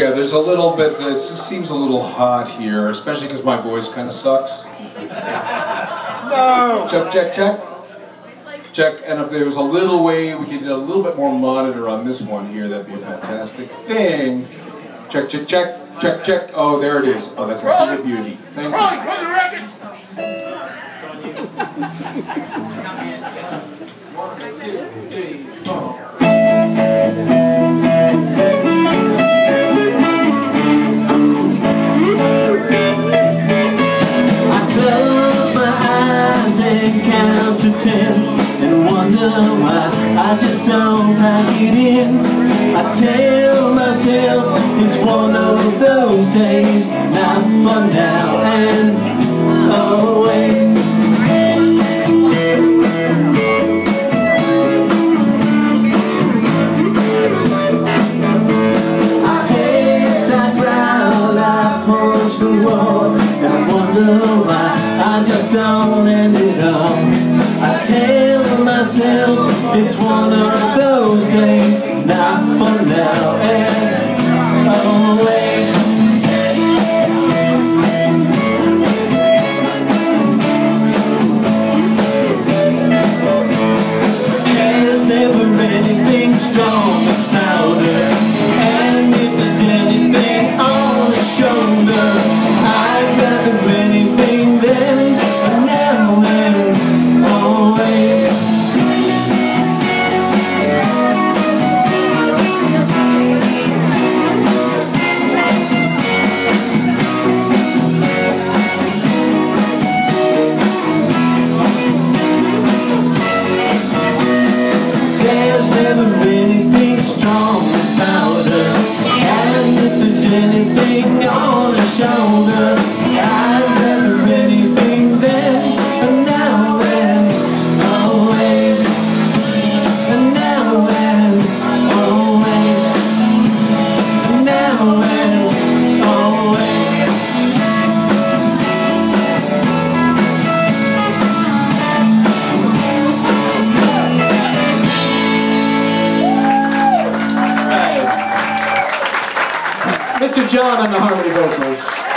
Yeah, there's a little bit, it just seems a little hot here, especially because my voice kind of sucks. No! Check, check, check. Check, and if there was a little way we could get a little bit more monitor on this one here, that'd be a fantastic thing. Check, check, check, check, check. Oh, there it is. Oh, that's a thing of beauty. Thank you. Rolling for the records. One, two, three, I just don't pack it in. I tell myself it's one of those days Not for now and always. The wall. And I wonder why. I just don't end it all Not for now and There's never anything strong as powder. And if there's anything on the shoulder Mr. John on the harmony vocals.